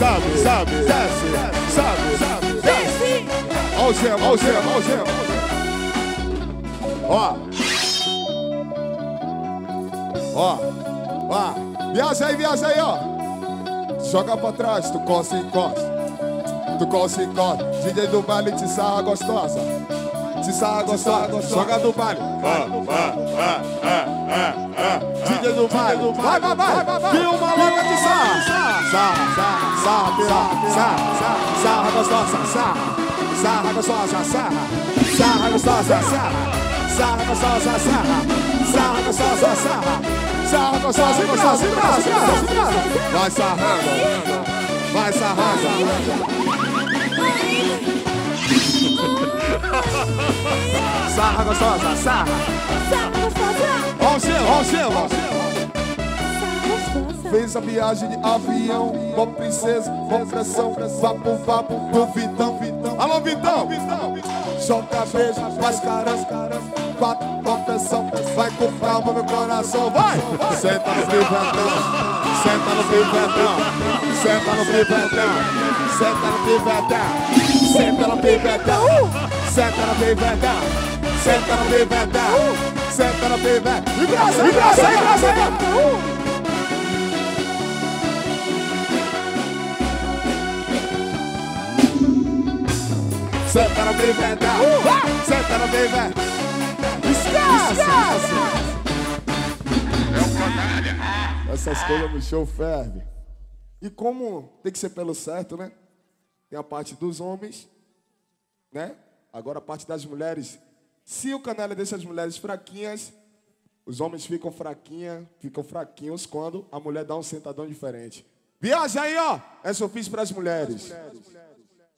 Sobe, sobe, desce, sobe, sobe, desce. Ó o gema, ó o gema, ó o. Ó. Ó, ó. Viaja aí, viaja aí, ó. Joga pra trás, tu coça e encosta. Tu coça e encosta. DJ do baile te sarra gostosa. Te sarra gostosa. Joga do baile. DJ do baile. Vai, vai, vai. E uma louca de sarra. Sarra, sarra, sarra. Sarra, sarra, sarra gostosa. Sarra, sarra gostosa. Sarra, sarra gostosa. Sarra, sarra gostosa. Sarra, sarra gostosa. Sarra, sarra gostosa. Gostosa, gostosa. Vai sarrando. Vai sarrando. *laughs* Sarra gostosa, sarra. Ó o seu, ó o seu, ó o seu. gostosa. Fez a viagem de avião, com princesa, com pressão, vapo, vapo, do Vitão, Vitão. Alô, Vitão! Joga beijo, faz caramba, quatro, com pressão, vai com calma no coração, vai! Senta no pivetão, senta no pivetão, senta no pivetão, senta no pivetão, senta no pivetão, senta no pivetão, senta no pivetão, senta no pivetão. E graça, e graça, e graça, e graça. Senta no pivetão, senta no pivetão. Esquece! Essas coisas no show ferve. E como tem que ser pelo certo, né? Tem a parte dos homens, né? Agora a parte das mulheres. Se o canal deixa as mulheres fraquinhas, os homens ficam fraquinhas, ficam fraquinhos quando a mulher dá um sentadão diferente. Viaja aí, ó. Essa eu fiz para as mulheres.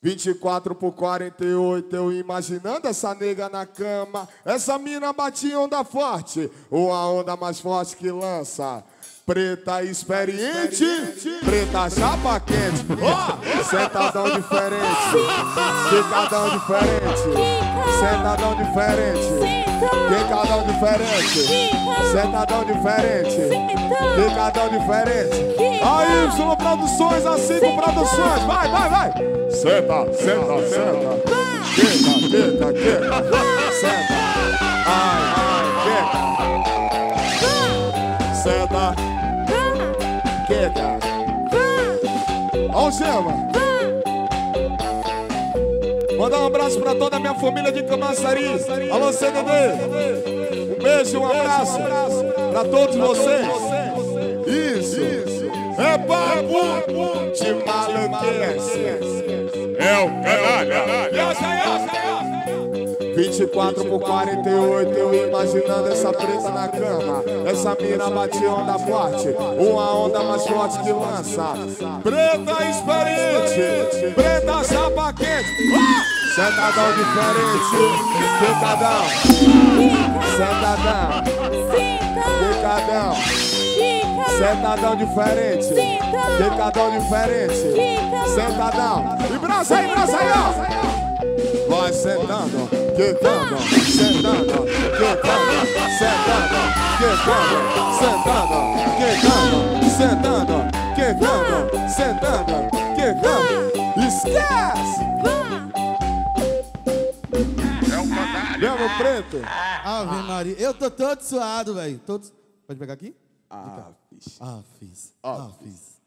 24 por 48, eu imaginando essa nega na cama. Essa mina batia onda forte, uma onda mais forte que lança. Preta experiente, preta chapa quente. Ó, sentadão diferente, sentadão diferente, sentadão diferente. Quicadão diferente, sentadão diferente, quicadão diferente. Aí, Y Produções, a cinco Produções, vai, vai, vai. Senta, senta, senta. Quica. Senta. Ai, ai, Algema. Mandar um abraço pra toda a minha família de Camaçari. Alô, CDD. Um beijo, um abraço pra todos vocês. Isso. É papo de maluquice. É o canalha. 24 por 48, eu imaginando essa preta na cama. Essa mina bate onda forte, uma onda mais forte que lança. Preta experiente, preta chapa quente. Ah! Sentadão diferente, picadão. Sentadão, picadão. Sentadão diferente, picadão diferente. Sentadão. E braço aí, braço aí, ó. Vai sentando, quicando, sentando, quicando, sentando, quicando, sentando, quicando, sentando, quicando, sentando, quicando. Esquece! Mesmo preto? Ave Maria. Eu tô todo suado, velho. Todo... Pode pegar aqui? Ah, bicho. Ah, fiz. Ah, fiz.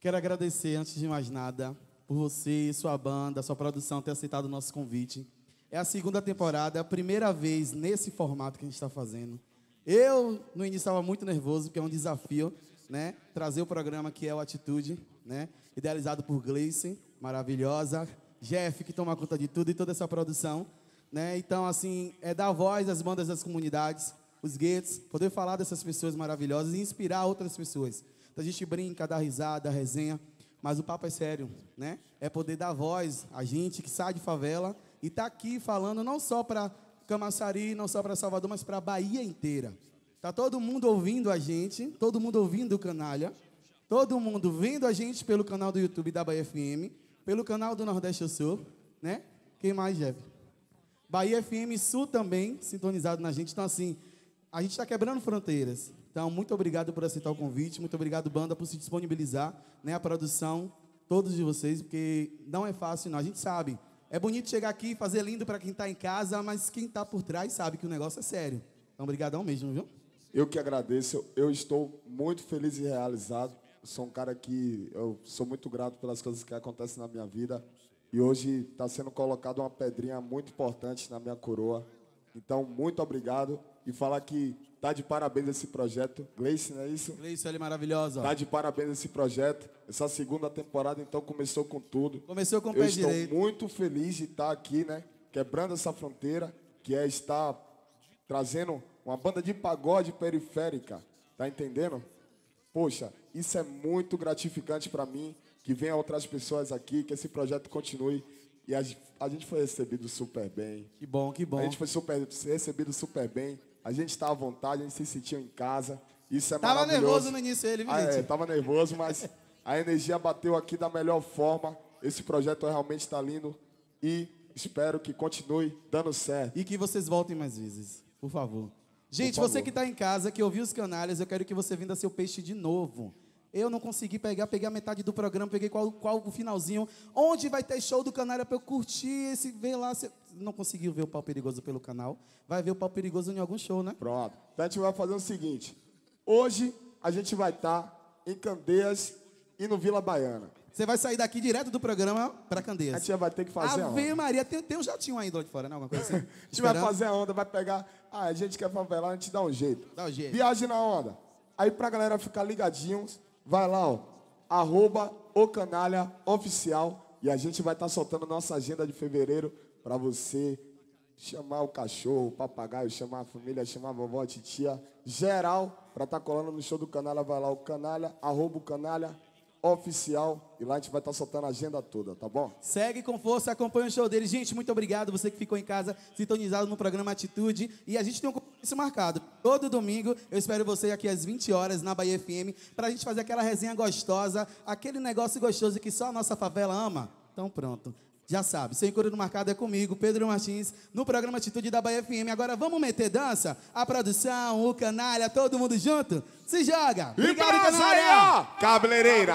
Quero agradecer, antes de mais nada, por você, sua banda, sua produção ter aceitado o nosso convite. É a segunda temporada, é a primeira vez nesse formato que a gente está fazendo. Eu, no início, estava muito nervoso, porque é um desafio, né? Trazer o programa que é o Atitude, né? Idealizado por Gleice, maravilhosa. Jeff, que toma conta de tudo e toda essa produção. Né? Então, assim, é dar voz às bandas das comunidades, os guetos, poder falar dessas pessoas maravilhosas e inspirar outras pessoas. Então, a gente brinca, dá risada, resenha, mas o papo é sério, né? É poder dar voz a gente que sai de favela e tá aqui falando não só para Camaçari, não só para Salvador, mas para a Bahia inteira. Tá todo mundo ouvindo a gente, todo mundo ouvindo o Canalha, todo mundo vendo a gente pelo canal do YouTube da Bahia FM, pelo canal do Nordeste Eu Sou, né? Quem mais, Jeff? Bahia FM Sul também, sintonizado na gente. Então, assim, a gente está quebrando fronteiras. Então, muito obrigado por aceitar o convite. Muito obrigado, banda, por se disponibilizar, né? A produção, todos de vocês, porque não é fácil, não. A gente sabe. É bonito chegar aqui e fazer lindo para quem está em casa, mas quem está por trás sabe que o negócio é sério. Então, obrigadão mesmo, viu? Eu que agradeço, eu estou muito feliz e realizado. Sou um cara que eu sou muito grato pelas coisas que acontecem na minha vida. E hoje está sendo colocada uma pedrinha muito importante na minha coroa. Então, muito obrigado. E falar que tá de parabéns esse projeto. Gleice, não é isso? Gleice, é maravilhosa. Tá de parabéns esse projeto. Essa segunda temporada, então, começou com tudo. Começou com o Eu pé estou direito. muito feliz de estar aqui, né? Quebrando essa fronteira, que é estar trazendo uma banda de pagode periférica. Tá entendendo? Poxa, isso é muito gratificante para mim, que venha outras pessoas aqui, que esse projeto continue. E a, a gente foi recebido super bem. Que bom, que bom. A gente foi super, recebido super bem. A gente está à vontade, a gente se sentiu em casa. Isso é Tava maravilhoso. nervoso no início ele, viu, Ah, é, tava nervoso, mas a energia bateu aqui da melhor forma. Esse projeto realmente está lindo e espero que continue dando certo. E que vocês voltem mais vezes, por favor. Gente, favor. você que está em casa, que ouviu os canalhas, eu quero que você venda seu peixe de novo. Eu não consegui pegar, peguei a metade do programa, peguei qual, qual o finalzinho. Onde vai ter show do Canalha para eu curtir esse, ver lá. Você não conseguiu ver o Pau Perigoso pelo canal? Vai ver o Pau Perigoso em algum show, né? Pronto. Então a gente vai fazer o seguinte. Hoje a gente vai estar em Candeias e no Vila Baiana. Você vai sair daqui direto do programa para A Candeias. gente já vai ter que fazer a onda. Ave Maria, tem, tem um jatinho ainda lá de fora, né? Alguma coisa assim? *laughs* A gente vai Esperando? fazer a onda, vai pegar. Ah, a gente quer favelar, a gente dá um jeito. Dá um jeito. Viagem na onda. Aí pra galera ficar ligadinhos, vai lá, ó. Arroba o Canalha Oficial. E a gente vai estar soltando nossa agenda de fevereiro pra você chamar o cachorro, o papagaio, chamar a família, chamar a vovó, a titia, geral, pra estar colando no show do Canalha, vai lá, o Canalha, arroba o Canalha Oficial. E lá a gente vai estar soltando a agenda toda, tá bom? Segue com força, acompanha o show dele. Gente, muito obrigado. Você que ficou em casa, sintonizado no programa Atitude. E a gente tem um compromisso marcado. Todo domingo, eu espero você aqui às 20 horas na Bahia FM, pra gente fazer aquela resenha gostosa, aquele negócio gostoso que só a nossa favela ama. Então pronto. Já sabe, seu encontro marcado é comigo, Pedro Martins, no programa Atitude da Bahia FM. Agora vamos meter dança? A produção, o canalha, todo mundo junto? Se joga! E aí, ó! Cabeleireira,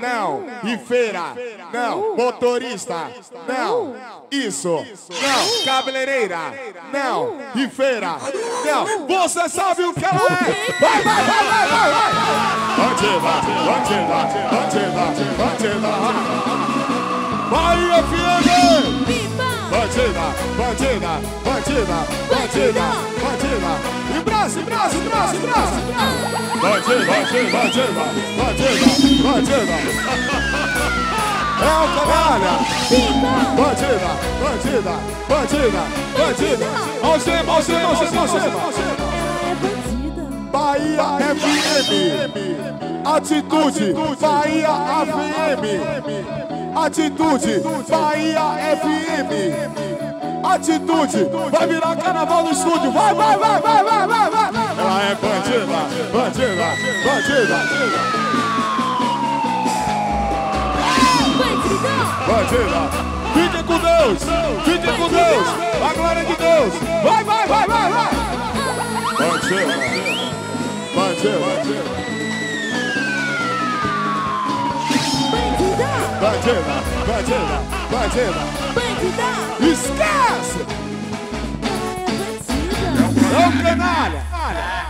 não. E feira, não. Motorista, não. Isso, não. Cabeleireira, não. E feira, não. Você sabe o que ela é? Vai, vai, vai, vai, vai, vai! Bahia FM! Bandida, bandida, bandida, bandida, bandida. E e Brasa, e Brasa, e Brasa. Bandida, bandida, bandida, bandida, bandida. *laughs* É o canalha. Bandida, bandida, bandida, bandida. Alcema, alcema, alcema, alcema. É! Bahia FM. Atitude, Bahia FM. Atitude, Bahia FM. Atitude, vai virar carnaval no estúdio. Vai, vai, vai, vai, vai, vai, vai. Ela é bandida, bandida, bandida, Bandida! Fiquem com Deus, fiquem com Deus. A glória de Deus. Vai, vai, vai, vai, vai. Bandida, Bandido. Bandida. Bandida, bandida, bandida. Bandida. Esquece! Não canalha! Olha!